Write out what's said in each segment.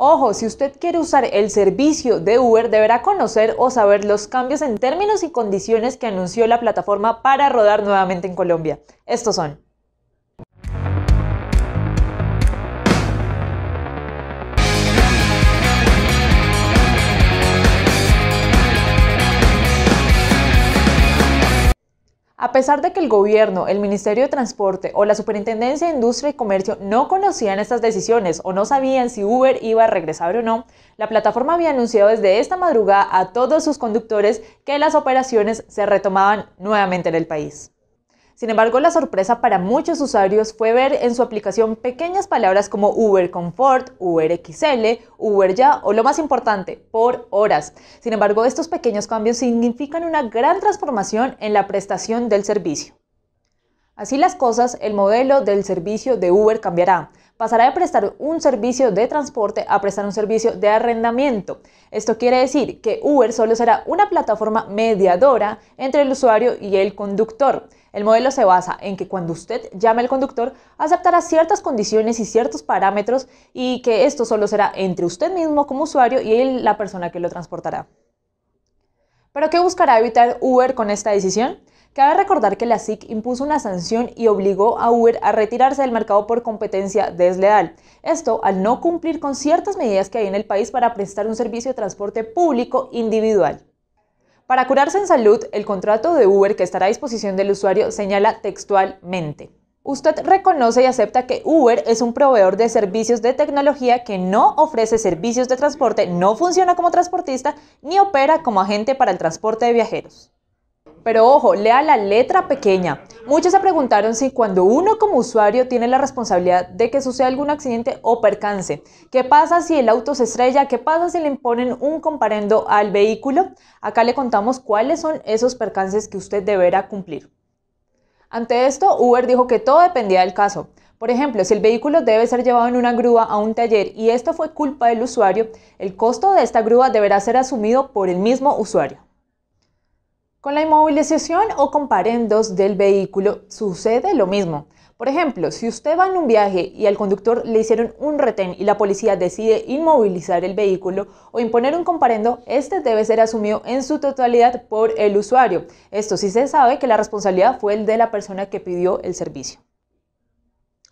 Ojo, si usted quiere usar el servicio de Uber, deberá conocer o saber los cambios en términos y condiciones que anunció la plataforma para rodar nuevamente en Colombia. Estos son. A pesar de que el gobierno, el Ministerio de Transporte o la Superintendencia de Industria y Comercio no conocían estas decisiones o no sabían si Uber iba a regresar o no, la plataforma había anunciado desde esta madrugada a todos sus conductores que las operaciones se retomaban nuevamente en el país. Sin embargo, la sorpresa para muchos usuarios fue ver en su aplicación pequeñas palabras como Uber Comfort, Uber XL, Uber Ya o lo más importante, por horas. Sin embargo, estos pequeños cambios significan una gran transformación en la prestación del servicio. Así las cosas, el modelo del servicio de Uber cambiará. Pasará de prestar un servicio de transporte a prestar un servicio de arrendamiento. Esto quiere decir que Uber solo será una plataforma mediadora entre el usuario y el conductor. El modelo se basa en que cuando usted llame al conductor, aceptará ciertas condiciones y ciertos parámetros y que esto solo será entre usted mismo como usuario y la persona que lo transportará. ¿Pero qué buscará evitar Uber con esta decisión? Cabe recordar que la SIC impuso una sanción y obligó a Uber a retirarse del mercado por competencia desleal. Esto al no cumplir con ciertas medidas que hay en el país para prestar un servicio de transporte público individual. Para curarse en salud, el contrato de Uber que estará a disposición del usuario señala textualmente. Usted reconoce y acepta que Uber es un proveedor de servicios de tecnología que no ofrece servicios de transporte, no funciona como transportista ni opera como agente para el transporte de viajeros. Pero ojo, lea la letra pequeña. Muchos se preguntaron si cuando uno como usuario tiene la responsabilidad de que suceda algún accidente o percance, ¿qué pasa si el auto se estrella? ¿Qué pasa si le imponen un comparendo al vehículo? Acá le contamos cuáles son esos percances que usted deberá cumplir. Ante esto, Uber dijo que todo dependía del caso. Por ejemplo, si el vehículo debe ser llevado en una grúa a un taller y esto fue culpa del usuario, el costo de esta grúa deberá ser asumido por el mismo usuario. Con la inmovilización o comparendos del vehículo sucede lo mismo. Por ejemplo, si usted va en un viaje y al conductor le hicieron un retén y la policía decide inmovilizar el vehículo o imponer un comparendo, este debe ser asumido en su totalidad por el usuario. Esto sí se sabe que la responsabilidad fue el de la persona que pidió el servicio.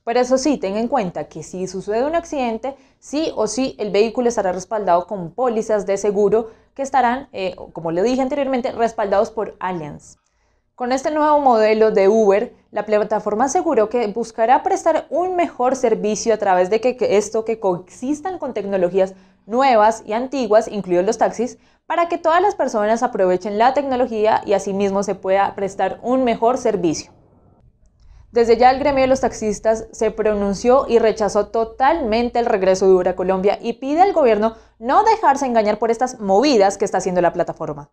Pero eso sí, tenga en cuenta que si sucede un accidente, sí o sí el vehículo estará respaldado con pólizas de seguro que estarán, eh, como le dije anteriormente, respaldados por Allianz. Con este nuevo modelo de Uber, la plataforma aseguró que buscará prestar un mejor servicio a través de que, esto que coexistan con tecnologías nuevas y antiguas, incluidos los taxis, para que todas las personas aprovechen la tecnología y asimismo se pueda prestar un mejor servicio. Desde ya el gremio de los taxistas se pronunció y rechazó totalmente el regreso de Uber a Colombia y pide al gobierno no dejarse engañar por estas movidas que está haciendo la plataforma.